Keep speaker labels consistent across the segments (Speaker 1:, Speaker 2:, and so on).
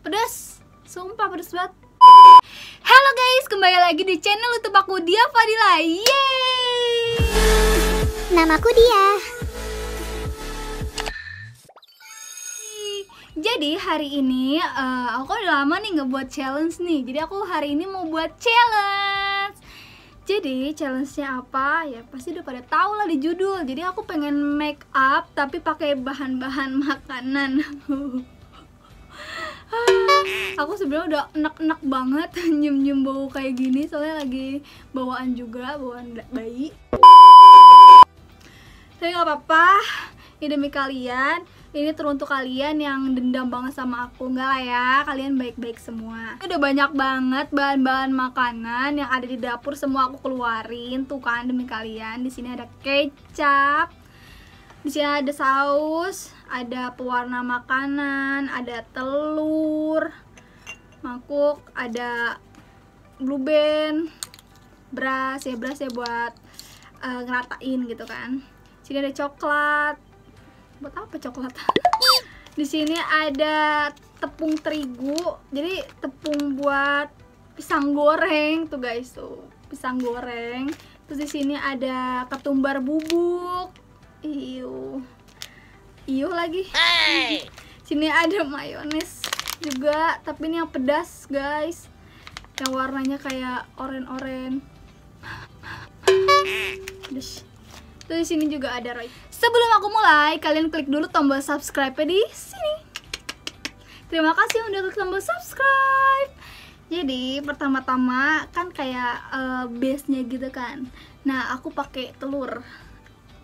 Speaker 1: Pedas, sumpah pedas banget. Halo guys, kembali lagi di channel YouTube aku Dia Fadila. Yeay!
Speaker 2: Namaku dia.
Speaker 1: Jadi hari ini eh, aku udah lama nih nggak buat challenge nih. Jadi aku hari ini mau buat challenge. Jadi challenge-nya apa? Ya pasti udah pada tahu lah di judul. Jadi aku pengen make up tapi pakai bahan-bahan makanan. aku sebenarnya udah enak-enak banget nyium-nyium bau kayak gini soalnya lagi bawaan juga bawaan bayi. Tapi nggak apa-apa ini demi kalian ini teruntuk kalian yang dendam banget sama aku nggak lah ya kalian baik-baik semua. Udah banyak banget bahan-bahan makanan yang ada di dapur semua aku keluarin tuh kan demi kalian. Di sini ada kecap di sini ada saus, ada pewarna makanan, ada telur, mangkuk, ada blue band, beras ya beras ya buat uh, ngeratain gitu kan. Sini ada coklat. Buat apa coklat? Di sini ada tepung terigu. Jadi tepung buat pisang goreng tuh guys tuh, pisang goreng. Terus di sini ada ketumbar bubuk, Iyo. Iyo lagi.
Speaker 2: Hey.
Speaker 1: Sini ada mayones juga, tapi ini yang pedas, guys. Yang warnanya kayak oren-oren. Terus di sini juga ada Roy. Sebelum aku mulai, kalian klik dulu tombol subscribe di sini. Terima kasih udah klik tombol subscribe. Jadi pertama-tama kan kayak uh, base-nya gitu kan. Nah, aku pakai telur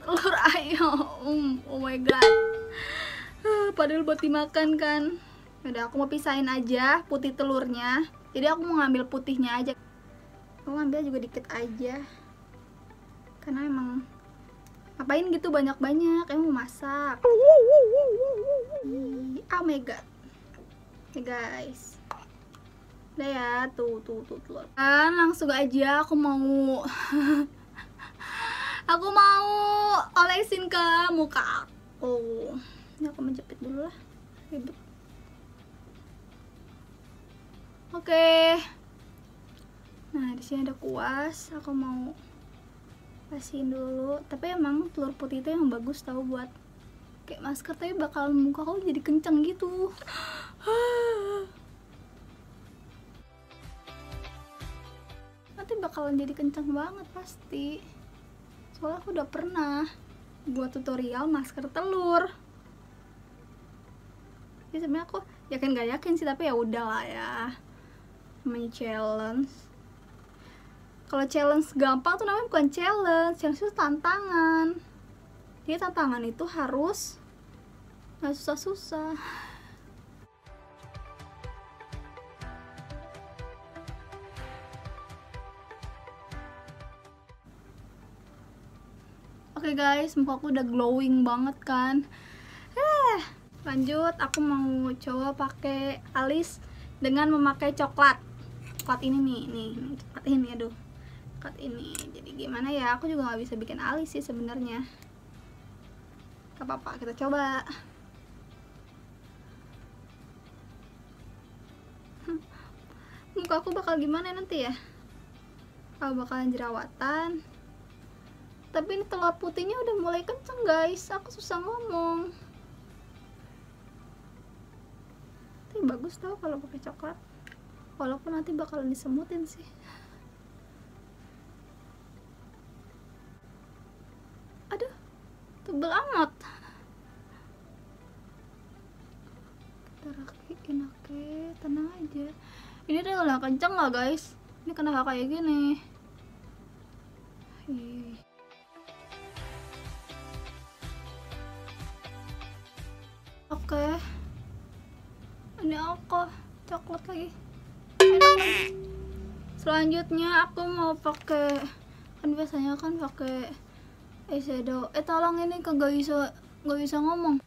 Speaker 1: telur ayam oh my god. Uh, padahal buat dimakan kan. Udah aku mau pisahin aja putih telurnya. Jadi aku mau ngambil putihnya aja. Aku ngambil juga dikit aja. Karena emang ngapain gitu banyak-banyak. Emang mau masak. Oh my god. Hey guys. Udah ya tuh tuh tuh telur. Kan langsung aja aku mau aku mau olesin ke muka aku. Ini aku menjepit dulu lah. Ribet. Oke. Nah di sini ada kuas. Aku mau kasihin dulu. Tapi emang telur putih itu yang bagus tahu buat kayak masker. Tapi bakal muka kau jadi kenceng gitu. Nanti bakalan jadi kenceng banget pasti soalnya aku udah pernah buat tutorial masker telur. Jadi sebenarnya aku yakin gak yakin sih tapi ya udahlah ya. Namanya challenge. Kalau challenge gampang tuh namanya bukan challenge challenge itu tantangan. Jadi tantangan itu harus nggak susah-susah Oke okay guys, muka aku udah glowing banget kan. Eh, lanjut aku mau coba pakai alis dengan memakai coklat. Coklat ini nih, nih, coklat ini aduh. Coklat ini. Jadi gimana ya? Aku juga nggak bisa bikin alis sih sebenarnya. Gak apa-apa, kita coba. Muka aku bakal gimana nanti ya? Kalau bakalan jerawatan, tapi ini telur putihnya udah mulai kenceng guys. Aku susah ngomong. Tapi bagus tau kalau pakai coklat. Walaupun nanti bakalan disemutin sih. Aduh tebel amat. Kita rakiin oke. Tenang aja. Ini udah kenceng lah guys? Ini kenapa kayak gini. Ih. Oke. Ini aku coklat lagi. Selanjutnya aku mau pakai kan biasanya kan pakai eyeshadow. Eh tolong ini kagak bisa nggak bisa ngomong.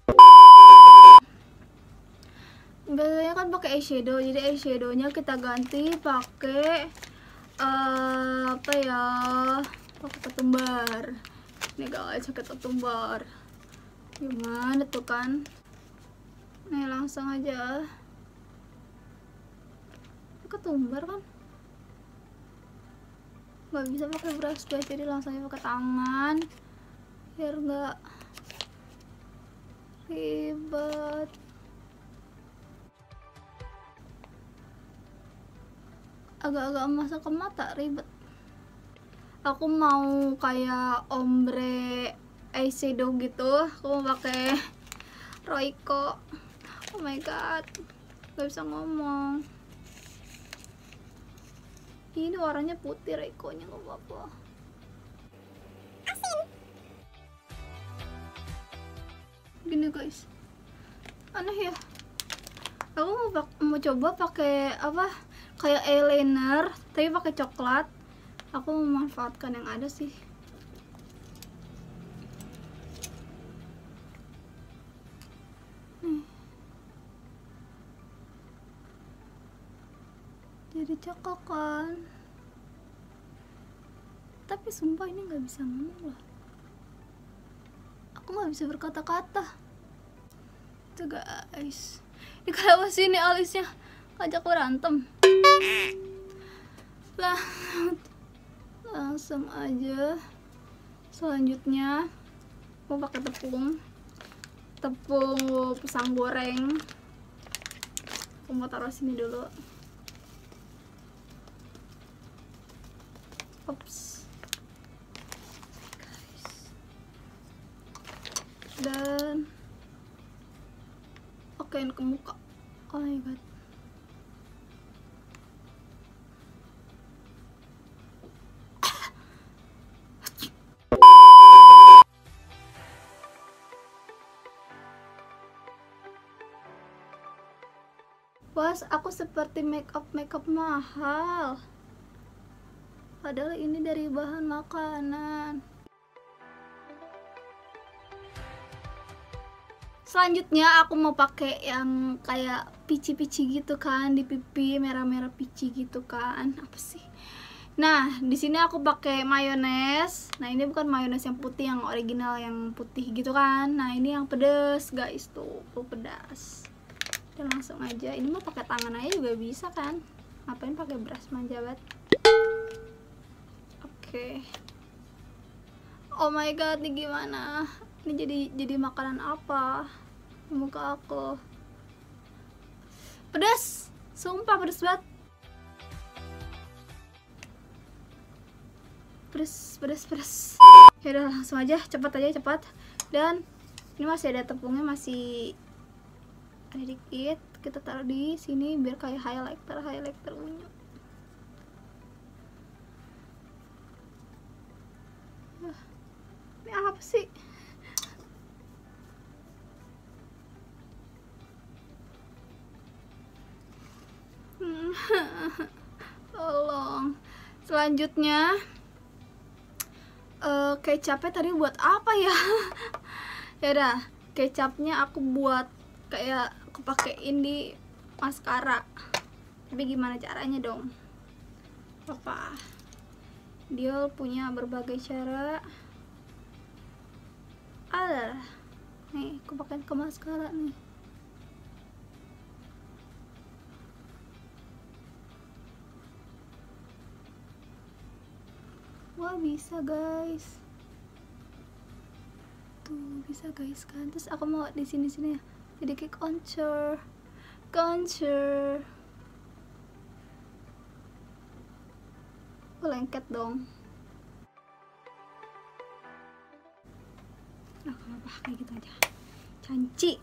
Speaker 1: Biasanya kan pakai eyeshadow. Jadi eyeshadownya kita ganti pakai uh, apa ya? Pakai ketumbar. Ini guys, pakai ketumbar. Gimana tuh kan? Nih langsung aja. Ketumbar kan nggak bisa pakai brush guys jadi langsung aja pakai tangan. Biar nggak ribet. Agak-agak masuk ke mata ribet. Aku mau kayak ombre eyeshadow gitu. Aku mau pakai Royco oh my god. Gak bisa ngomong. Ini warnanya putih Royco nya gak apa-apa. Gini guys. Aneh ya. Aku mau pak- mau coba pakai apa? Kayak eyeliner tapi pakai coklat. Aku memanfaatkan yang ada sih coklat kan tapi sumpah ini nggak bisa ngomong aku nggak bisa berkata-kata. Itu guys ini kenapa sih ini alisnya. Ngajak berantem. Lah langsung aja. Selanjutnya mau pakai tepung. Tepung pisang goreng. Aku mau taruh sini dulu Ops. Guys. Dan pakein ke muka. Oh my god. Was, aku seperti makeup makeup mahal. Padahal ini dari bahan makanan. Selanjutnya aku mau pakai yang kayak pici-pici gitu kan di pipi merah-merah pici gitu kan. Apa sih? Nah, di sini aku pakai mayones. Nah, ini bukan mayones yang putih yang original yang putih gitu kan. Nah, ini yang pedes, guys. Tuh, tuh pedas. Dan langsung aja. Ini mah pakai tangan aja juga bisa kan. Ngapain pakai brush manja banget. Oke. Oh my god, ini gimana? Ini jadi jadi makanan apa? Muka aku. Pedas. Sumpah pedas banget. Pedas, pedas, pedas. Ya udah langsung aja, cepat aja, cepat. Dan ini masih ada tepungnya masih ada dikit. Kita taruh di sini biar kayak highlighter, highlighter unyu. Ini apa sih? Hmm, Tolong. Selanjutnya eh kecapnya tadi buat apa ya? ya udah, kecapnya aku buat kayak aku pakein di maskara. Tapi gimana caranya dong? Apa? Dia punya berbagai cara. Ada. Nih, aku pakai ke maskara nih. Wah, bisa, guys. Tuh, bisa guys kan. Terus aku mau di sini-sini ya. Jadi kayak contour. Contour. Oh, lengket dong. Nah, kenapa kayak gitu aja. Canci.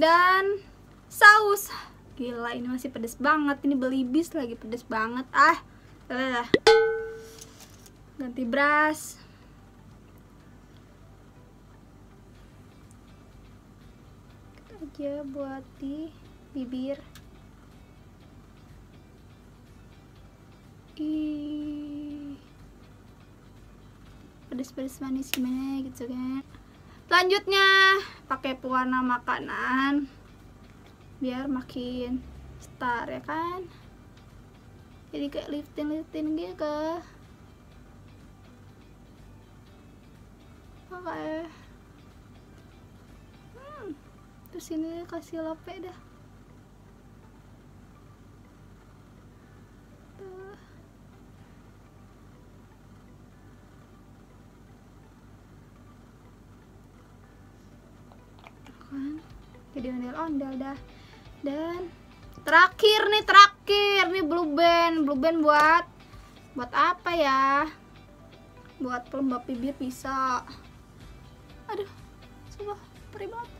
Speaker 1: Dan saus. Gila, ini masih pedes banget. Ini belibis lagi pedes banget. Ah. Lah. Ganti brush. Aja buat di bibir. Ih. Pedes-pedes manis gimana gitu kan. Selanjutnya pakai pewarna makanan biar makin star ya kan. Jadi kayak lifting-lifting gitu ke. Oke. Hmm. Terus ini kasih lape dah. Jadi ondel-ondel dah dan terakhir nih terakhir nih blue band. Blue band buat buat apa ya? Buat pelembab bibir bisa. Aduh sumpah perih banget.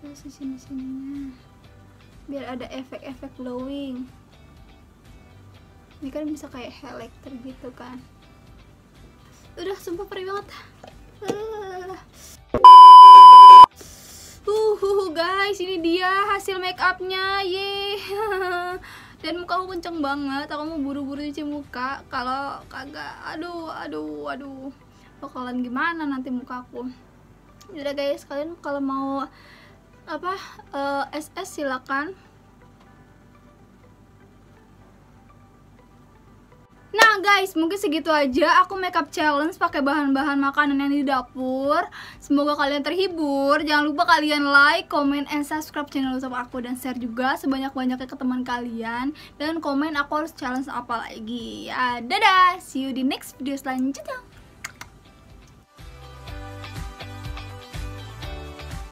Speaker 1: Terus di sini sininya. Biar ada efek-efek glowing. Ini kan bisa kayak highlighter gitu kan. Udah sumpah perih banget uh. Uh, guys, ini dia hasil make upnya, ye. Dan muka aku kenceng banget, aku mau buru-buru cuci muka. Kalau kagak, aduh, aduh, aduh, bakalan gimana nanti mukaku. Udah guys, kalian kalau mau apa uh, eh, SS silakan Nah guys, mungkin segitu aja aku makeup challenge pakai bahan-bahan makanan yang di dapur. Semoga kalian terhibur. Jangan lupa kalian like, comment, and subscribe channel YouTube aku dan share juga sebanyak-banyaknya ke teman kalian. Dan komen aku harus challenge apa lagi. Ya, dadah. See you di next video selanjutnya.